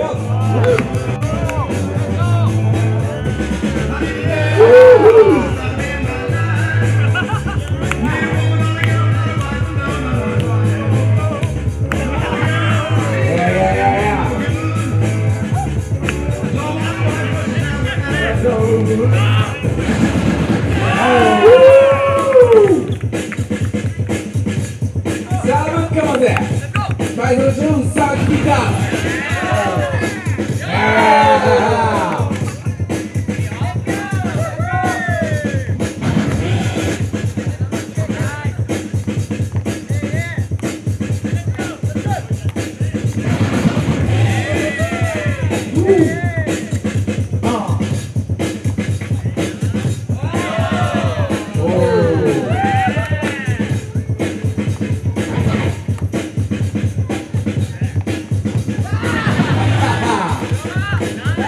Sabe o que é, Mas hoje um sabe que dá. Yeah!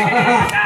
Yeah.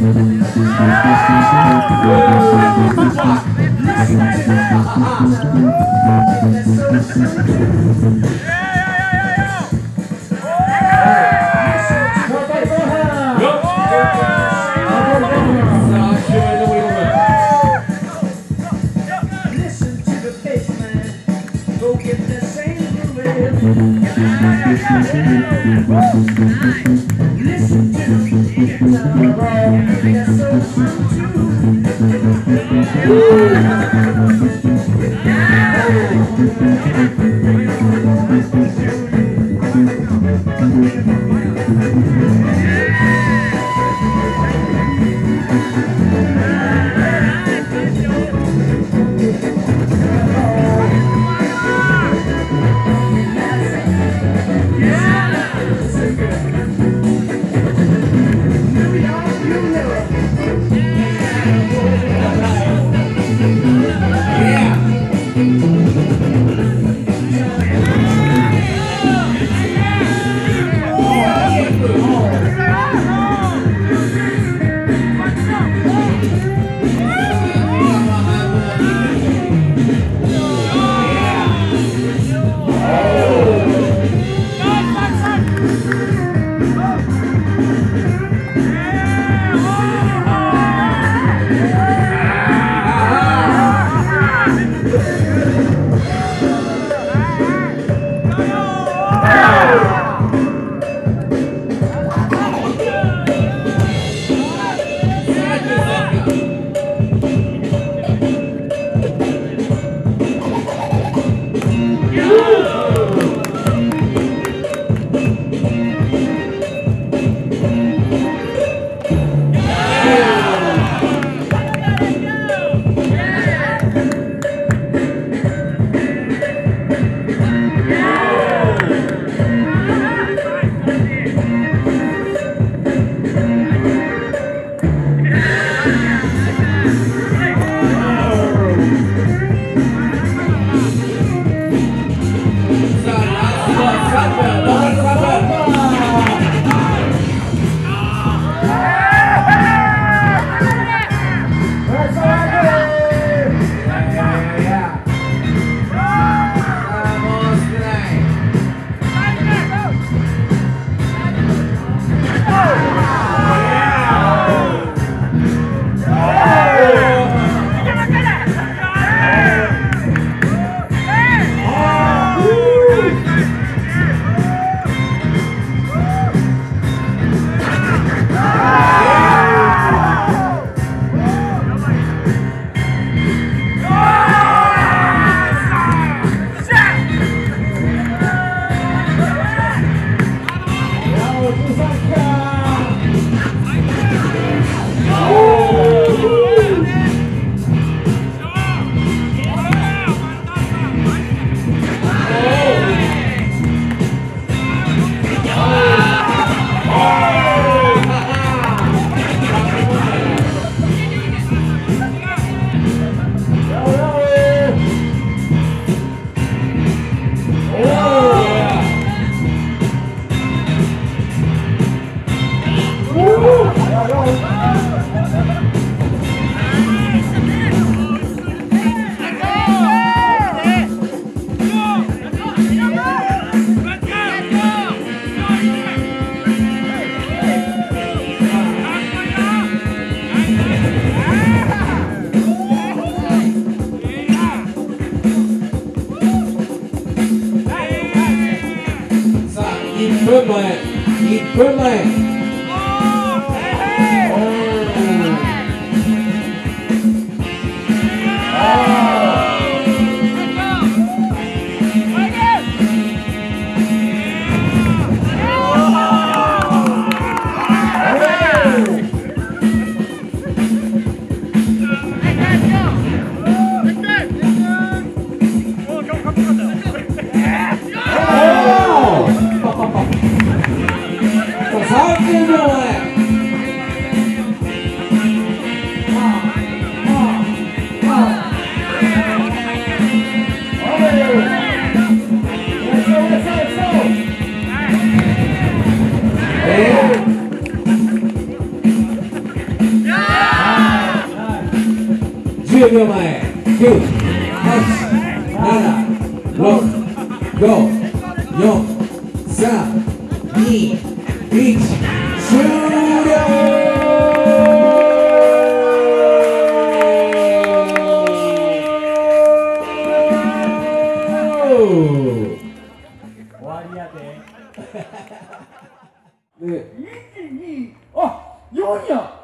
Yeah. Woo! 1分前30秒前。10秒前987654321 이 수령 와리야 돼. 네. 네. 어, 영이야.